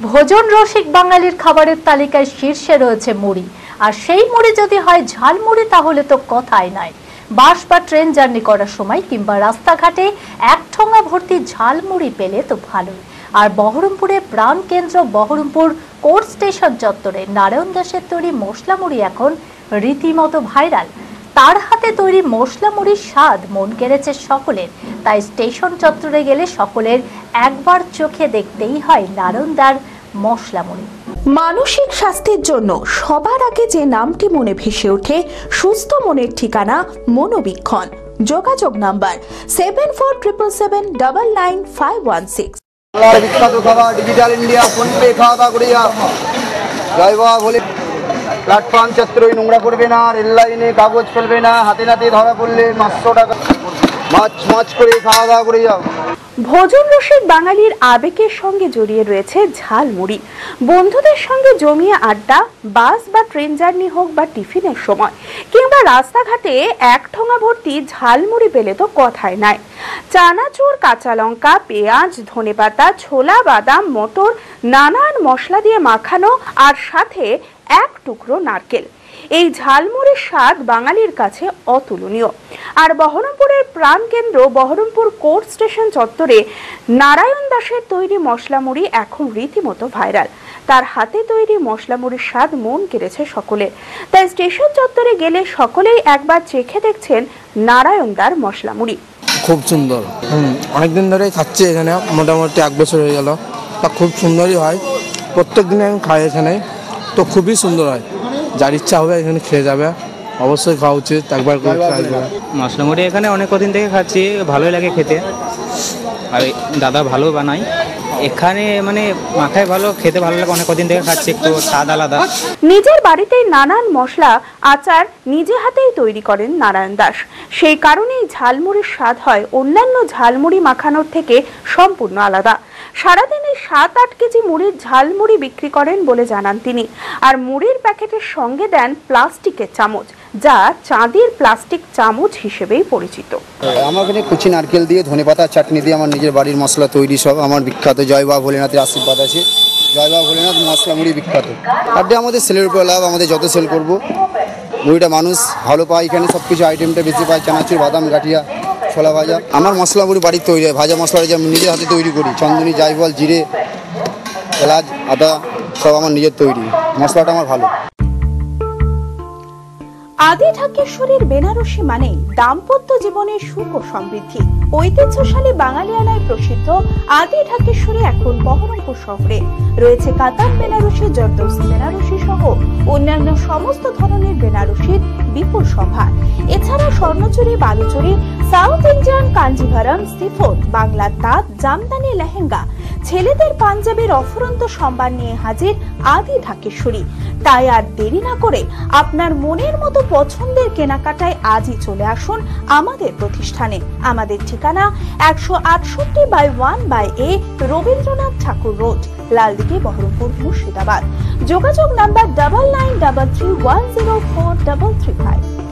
ভোজন রসিক বাঙালির খাবারের তালিকায় শীর্ষে রয়েছে মুড়ি। আর সেই মুড়ি যদি হয় ঝালমুড়ি তাহলে তো কথাই নাই। বাস বা ট্রেন জার্নি করার সময় কিংবা রাস্তাঘাটে এক ঠোঙা ভর্তি ঝালমুড়ি পেলে তো ভালোই। আর বহরমপুরের প্রাণ কেন্দ্র বহরমপুর কোর্ট স্টেশন চত্বরে নারায়ণ দাসের তৈরি মশলা মুড়ি এখন রীতিমতো ভাইরাল। তার হাতে তৈরি মশলা মুড়ির স্বাদ মন কেড়েছে সকলের। তাই স্টেশন চত্বরে গেলে সকলের একবার চোখে দেখতেই হয় নারন্দার মশলা মুড়ি মানসিক স্বাস্থ্যের জন্য সবার আগে যে নামটি মনে ভেসে ওঠে সুস্থ মনের ঠিকানা মনোবীক্ষণ। যোগাযোগ number seven four triple seven double nine five one six বাংলার বিখ্যাত খাবার ডিজিটাল ইন্ডিয়া ফোন পে খাওয়া দাওয়া করিয়া। জয় বাবা বলে প্ল্যাটফর্ম চত্বরই নোংরা করবে না রেল লাইনে কাগজ ফেলবে না হাতে নাতে ধরা পড়লে পাঁচশো টাকা। মাছ মাছ করে খাওয়া দাওয়া করে যাও। ভোজন রসিক বাঙালির আবেগের সঙ্গে জড়িয়ে রয়েছে ঝালমুড়ি। বন্ধুদের সঙ্গে জমিয়ে আড্ডা, বাস বা ট্রেন জার্নি হোক বা টিফিনের সময়, কিংবা রাস্তাঘাটে এক ঠোঙা ভর্তি ঝালমুড়ি পেলে তো কথাই নাই। চানাচুর, কাঁচা লঙ্কা, পেঁয়াজ ধনেপাতা ছোলা, বাদাম, মটর, নানান মশলা দিয়ে মাখানো, আর সাথে এক টুকরো নারকেল। এই ঝালমুড়ির স্বাদ বাঙালির কাছে অতুলনীয়। আর বহরমপুরের প্রাণকেন্দ্র বহরমপুর কোর্ট স্টেশন চত্বরে নারায়ণ দাসের তৈরি মশলা মুড়ি এখন রীতিমতো ভাইরাল। তার হাতে তৈরি মশলা মুড়ির স্বাদ মন কেড়েছে সকলে। তাই স্টেশন চত্বরে গেলে সকলেই একবার চেখে দেখছেন নারায়ণদার মশলা মুড়ি খুব সুন্দর। অনেকদিন ধরেই খাচ্ছি এখানে, মোটামুটি এক বছর হয়ে গেল। তা খুব সুন্দরই হয়। প্রত্যেক দিনে আমি খাই এখানে, তো খুবই সুন্দর হয়। যার ইচ্ছা হবে এখানে খেয়ে যাবে। অবশ্যই খাওয়া উচিত, একবার করে এখানে অনেক কদিন থেকে খাচ্ছি, ভালোই লাগে খেতে। আর দাদা ভালো বানায়। এখানে মানে মাথায় ভালো, খেতে ভালো লাগে, অনেক কদিন থেকে খাচ্ছি একটু, স্বাদ আলাদা। নিজের নানান মশলা, আচার নিজে হাতেই তৈরি করেন নারায়ণ দাস। সেই কারণেই ঝালমুড়ির স্বাদ হয়, অন্যান্য ঝালমুড়ি মাখানোর থেকে সম্পূর্ণ আলাদা। সারাদিনে সাত, আট কেজি মুড়ির ঝালমুড়ি বিক্রি করেন বলে জানান তিনি। আর মুড়ির প্যাকেটের সঙ্গে দেন প্লাস্টিকের চামচ। যা চাঁদের প্লাস্টিক চামচ হিসেবেই পরিচিত। আমার এখানে কুচি নারকেল দিয়ে ধনেপাতা চাটনি দিয়ে আমার নিজের বাড়ির মশলা তৈরি সব আমার বিখ্যাত জয় বাবা ভোলেনাথের আশীর্বাদ আছে। জয় বাবা ভোলেনাথ মশলা মুড়ি বিখ্যাত। দিয়ে আমাদের সেলের উপর লাভ, আমাদের যত সেল করব। মুড়িটা মানুষ ভালো পায় এখানে সব কিছু আইটেমটা বেশি পায়, চানাচুর, বাদাম, গাঠিয়া, ছোলা ভাজা। আমার মশলা মুড়ি বাড়ির তৈরি হয়, ভাজা মশলাটা যে আমি নিজের হাতে তৈরি করি, চন্দনী, জায়ফল, জিরে, এলাচ, আদা, সব আমার নিজের তৈরি। মশলাটা আমার ভালো। আদি ঢাকেশ্বরীর বেনারসি মানে দাম্পত্য জীবনের সুখ ও সমৃদ্ধি। ঐতিহ্যশালী বাঙালিয়ানায় প্রসিদ্ধ আদি ঢাকেশ্বরী এখন বহরমপুর শহরে। রয়েছে কাতার বেনারসি জর্দোসি বেনারসি সহ অন্যান্য সমস্ত ধরনের বেনারসির বিপুল সম্ভার। এছাড়া Swarnachuri, Baluchari, south Indian Kanjeevaram chiffon, বাংলার তাঁত, জামদানি, লেহেঙ্গা। ছেলেদের পাঞ্জাবের অফুরন্ত সম্মান নিয়ে হাজির আদি ঢাকেশ্বরী। তাই আর দেরি না করে আপনার মনের মতো পছন্দের কেনাকাটায় আজই চলে আসুন আমাদের প্রতিষ্ঠানে। আমাদের ঠিকানা একশো আটষট্টি by one by A Rabindranath Thakur road, Laldighi Baharampur Murshidabad. যোগাযোগ number double double three one zero four double three five.